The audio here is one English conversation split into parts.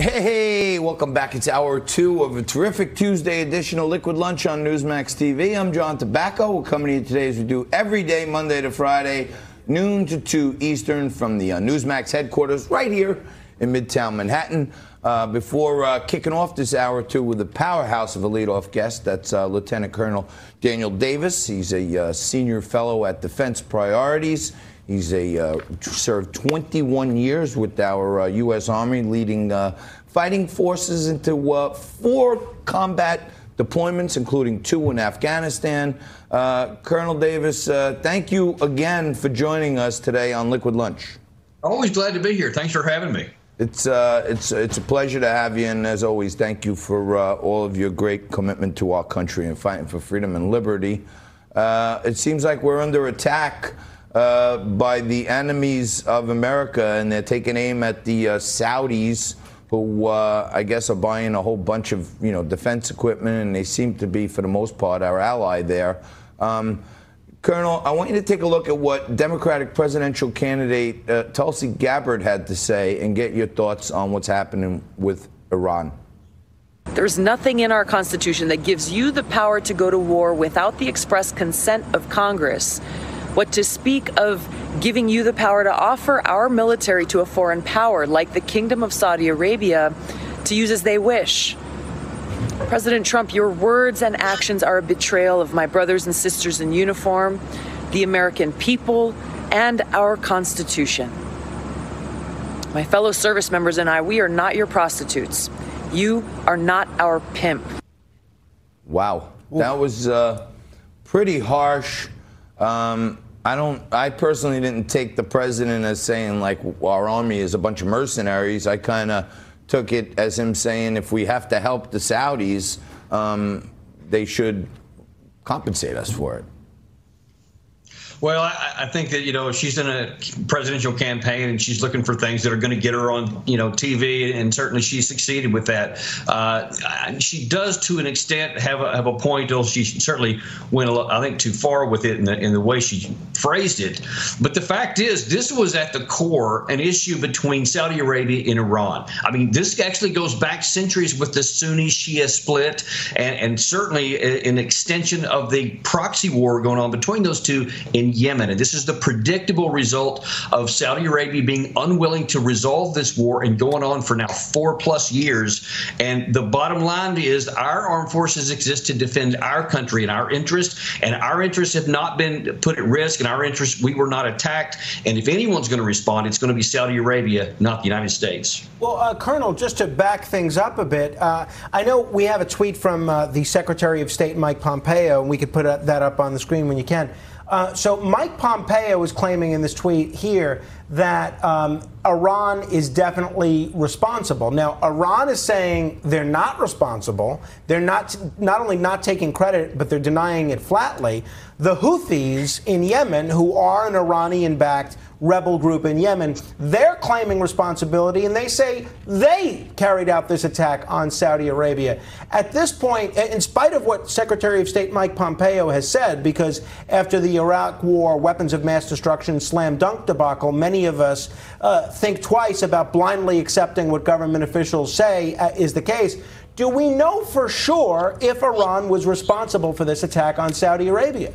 Hey, welcome back. It's hour two of a terrific Tuesday edition of Liquid Lunch on Newsmax TV. I'm John Tabacco. We're coming to you today as we do every day, Monday to Friday, noon to 2 Eastern from the uh, Newsmax headquarters right here in Midtown Manhattan. Uh, before uh, kicking off this hour two with the powerhouse of a leadoff guest, that's uh, Lieutenant Colonel Daniel Davis. He's a uh, senior fellow at Defense Priorities. He's a uh, served 21 years with our uh, U.S. Army, leading uh, fighting forces into uh, four combat deployments, including two in Afghanistan. Uh, Colonel Davis, uh, thank you again for joining us today on Liquid Lunch. Always glad to be here. Thanks for having me. It's it's it's a pleasure to have you, and as always, thank you for all of your great commitment to our country and fighting for freedom and liberty. it seems like we're under attack uh, by the enemies of America, and they're taking aim at the uh, Saudis, who uh, I guess are buying a whole bunch of you know defense equipment, and they seem to be, for the most part, our ally there. Um, Colonel, I want you to take a look at what Democratic presidential candidate uh, Tulsi Gabbard had to say and get your thoughts on what's happening with Iran. There's nothing in our Constitution that gives you the power to go to war without the express consent of Congress. What to speak of giving you the power to offer our military to a foreign power like the Kingdom of Saudi Arabia to use as they wish. President Trump, your words and actions are a betrayal of my brothers and sisters in uniform, the American people, and our Constitution. My fellow service members and I, we are not your prostitutes. You are not our pimp. Wow. That was uh, pretty harsh. Um, I don't. I personally didn't take the president as saying like our army is a bunch of mercenaries. I kind of took it as him saying if we have to help the Saudis, um, they should compensate us for it. Well, I, I, think that you know she's in a presidential campaign and she's looking for things that are going to get her on you know TV, and certainly she succeeded with that. Uh, she does to an extent have a, have a point, though she certainly went I think too far with it in the in the way she phrased it. But the fact is, this was at the core an issue between Saudi Arabia and Iran. I mean, this actually goes back centuries with the Sunni Shia split, and, and certainly an extension of the proxy war going on between those two in Yemen. And this is the predictable result of Saudi Arabia being unwilling to resolve this war and going on for now four plus years. And the bottom line is our armed forces exist to defend our country and our interests, and our interests have not been put at risk, and our interests, we were not attacked. And if anyone's going to respond, it's going to be Saudi Arabia, not the United States. Well, uh, Colonel, just to back things up a bit, uh, I know we have a tweet from uh, the Secretary of State, Mike Pompeo, and we could put uh, that up on the screen when you can. Uh, so Mike Pompeo is claiming in this tweet here that um, Iran is definitely responsible. Now, Iran is saying they're not responsible. They're not not only not taking credit, but they're denying it flatly. The Houthis in Yemen, who are an Iranian-backed rebel group in Yemen. They're claiming responsibility and they say they carried out this attack on Saudi Arabia. At this point, in spite of what Secretary of State Mike Pompeo has said, because after the Iraq War weapons of mass destruction slam dunk debacle, many of us uh, think twice about blindly accepting what government officials say uh, is the case. Do we know for sure if Iran was responsible for this attack on Saudi Arabia?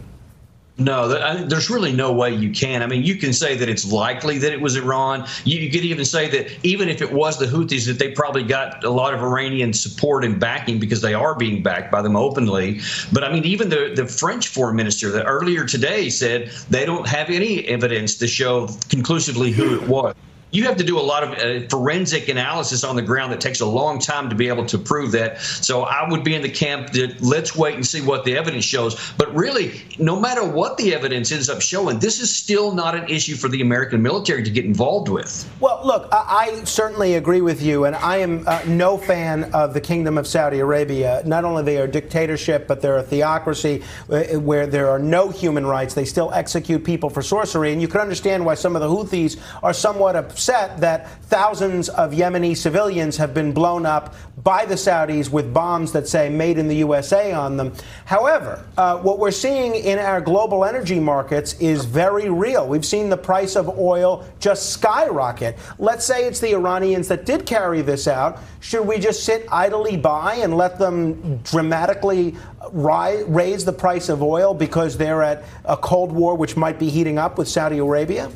No, there's really no way you can. I mean, you can say that it's likely that it was Iran. You, could even say that even if it was the Houthis, that they probably got a lot of Iranian support and backing because they are being backed by them openly. But I mean, even the, the French foreign minister that earlier today said they don't have any evidence to show conclusively who it was you have to do a lot of uh, forensic analysis on the ground that takes a long time to be able to prove that. So I would be in the camp that let's wait and see what the evidence shows. But really, no matter what the evidence ends up showing, this is still not an issue for the American military to get involved with. Well, look, I, I certainly agree with you, and I am uh, no fan of the Kingdom of Saudi Arabia. Not only they are a dictatorship, but they're a theocracy uh, where there are no human rights. They still execute people for sorcery, and you can understand why some of the Houthis are somewhat upset that thousands of Yemeni civilians have been blown up by the Saudis with bombs that say made in the USA on them. However, uh, what we're seeing in our global energy markets is very real. We've seen the price of oil just skyrocket. Let's say it's the Iranians that did carry this out. Should we just sit idly by and let them dramatically raise the price of oil because they're at a Cold War which might be heating up with Saudi Arabia?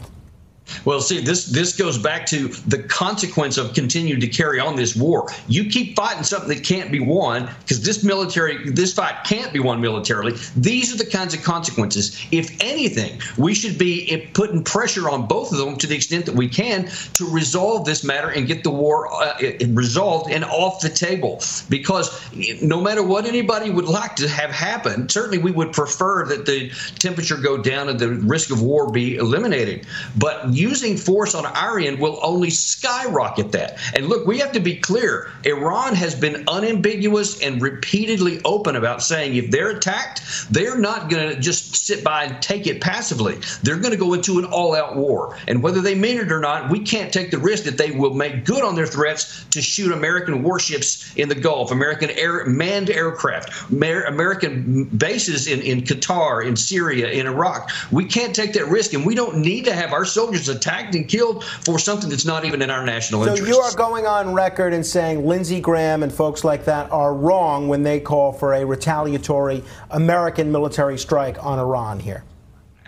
Well, see, this this goes back to the consequence of continuing to carry on this war. You keep fighting something that can't be won because this military, this fight can't be won militarily. These are the kinds of consequences. If anything, we should be eh, putting pressure on both of them to the extent that we can to resolve this matter and get the war uh, resolved and off the table. Because no matter what anybody would like to have happen, certainly we would prefer that the temperature go down and the risk of war be eliminated. But using force on our end will only skyrocket that. And look, we have to be clear. Iran has been unambiguous and repeatedly open about saying if they're attacked, they're not going to just sit by and take it passively. They're going to go into an all out war. And whether they mean it or not, we can't take the risk that they will make good on their threats to shoot American warships in the Gulf, American air, manned aircraft, American bases in, in Qatar, in Syria, in Iraq. We can't take that risk, and we don't need to have our soldiers attacked and killed for something that's not even in our national so interest. So you are going on record and saying Lindsey Graham and folks like that are wrong when they call for a retaliatory American military strike on Iran here.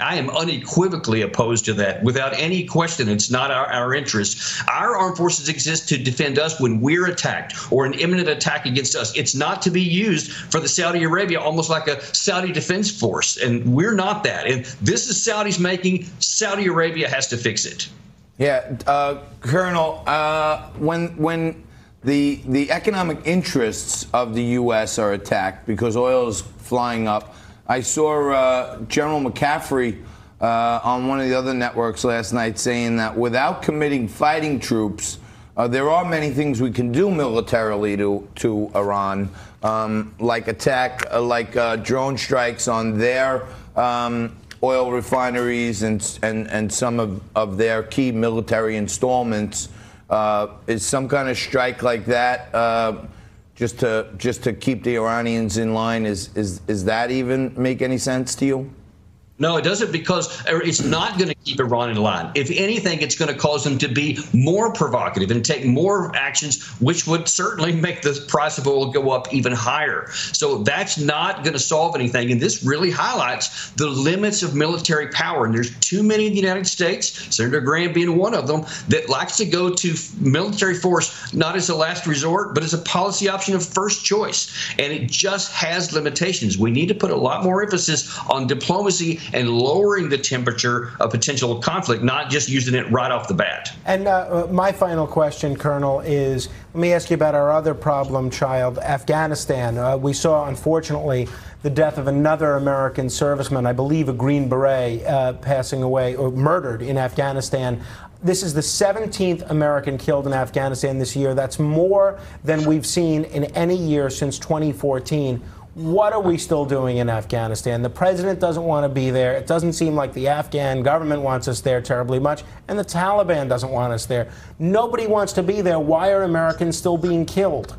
I am unequivocally opposed to that without any question. It's not our, our interest. Our armed forces exist to defend us when we're attacked or an imminent attack against us. It's not to be used for the Saudi Arabia, almost like a Saudi defense force. And we're not that. And this is Saudi's making. Saudi Arabia has to fix it. Yeah, uh, Colonel, uh, when, when the, the economic interests of the U.S. are attacked because oil is flying up, I saw uh, General McCaffrey uh, on one of the other networks last night saying that without committing fighting troops, uh, there are many things we can do militarily to to Iran, um, like attack, uh, like uh, drone strikes on their um, oil refineries and and and some of, of their key military installments. Uh, is some kind of strike like that? Just to just to keep the Iranians in line. Is is is that even make any sense to you? No, it doesn't because er, it's not going to keep Iran in line. If anything, it's going to cause them to be more provocative and take more actions, which would certainly make the price of oil go up even higher. So that's not going to solve anything. And this really highlights the limits of military power. And there's too many in the United States, Senator Graham being one of them, that likes to go to military force not as a last resort, but as a policy option of first choice. And it just has limitations. We need to put a lot more emphasis on diplomacy and lowering the temperature of potential conflict, not just using it right off the bat. And uh, my final question, Colonel, is let me ask you about our other problem child, Afghanistan. Uh, we saw, unfortunately, the death of another American serviceman, I believe a Green Beret, uh, passing away or murdered in Afghanistan. This is the 17th American killed in Afghanistan this year. That's more than we've seen in any year since 2014. What are we still doing in Afghanistan? The president doesn't want to be there. It doesn't seem like the Afghan government wants us there terribly much, and the Taliban doesn't want us there. Nobody wants to be there. Why are Americans still being killed?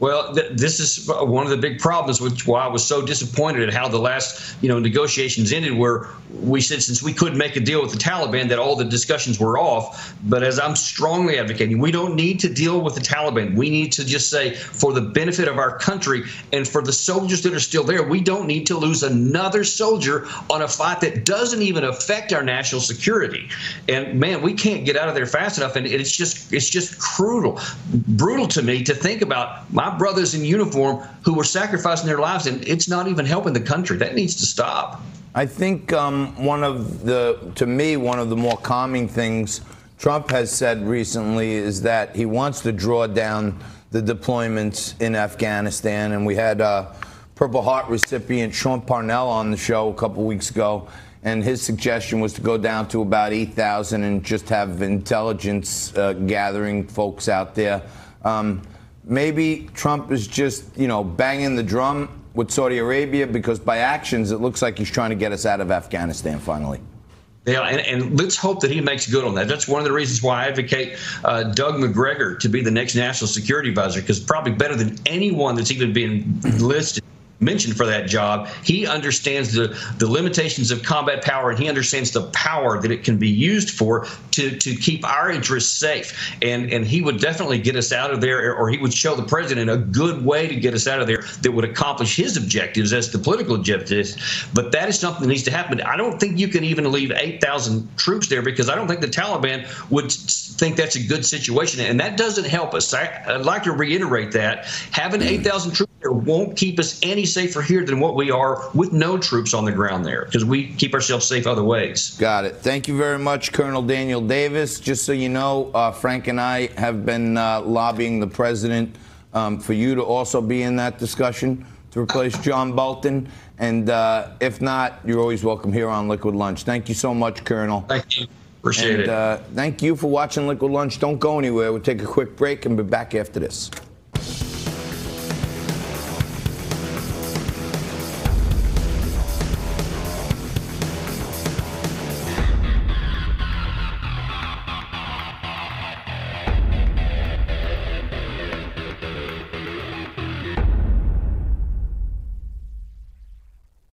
Well, th- this is one of the big problems, which why I was so disappointed at how the last you know negotiations ended, where we said since we couldn't make a deal with the Taliban that all the discussions were off. But as I'm strongly advocating, we don't need to deal with the Taliban. We need to just say for the benefit of our country and for the soldiers that are still there, we don't need to lose another soldier on a fight that doesn't even affect our national security. And man, we can't get out of there fast enough. And it's just it's just brutal, brutal to me to think about my brothers in uniform who were sacrificing their lives, and it's not even helping the country. That needs to stop. I think um, one of the, to me, one of the more calming things Trump has said recently is that he wants to draw down the deployments in Afghanistan. And we had Purple Heart recipient Sean Parnell on the show a couple weeks ago. And his suggestion was to go down to about 8,000 and just have intelligence uh, gathering folks out there. Um, maybe Trump is just, you know, banging the drum with Saudi Arabia because by actions it looks like he's trying to get us out of Afghanistan finally. Yeah, and, and let's hope that he makes good on that. That's one of the reasons why I advocate uh, Doug Macgregor to be the next national security advisor, because probably better than anyone that's even being listed mentioned for that job. He understands the, the limitations of combat power and he understands the power that it can be used for to, to keep our interests safe. And, and he would definitely get us out of there, or he would show the president a good way to get us out of there that would accomplish his objectives as the political objectives. But that is something that needs to happen. I don't think you can even leave 8,000 troops there because I don't think the Taliban would think that's a good situation. And that doesn't help us. I, I'd like to reiterate that. Having hmm. 8,000 troops won't keep us any safer here than what we are with no troops on the ground there because we keep ourselves safe other ways. Got it. Thank you very much, Colonel Daniel Davis. Just so you know, uh, Frank and I have been uh, lobbying the president um, for you to also be in that discussion to replace John Bolton. And uh, if not, you're always welcome here on Liquid Lunch. Thank you so much, Colonel. Thank you. Appreciate and it. uh, thank you for watching Liquid Lunch. Don't go anywhere. We'll take a quick break and be back after this.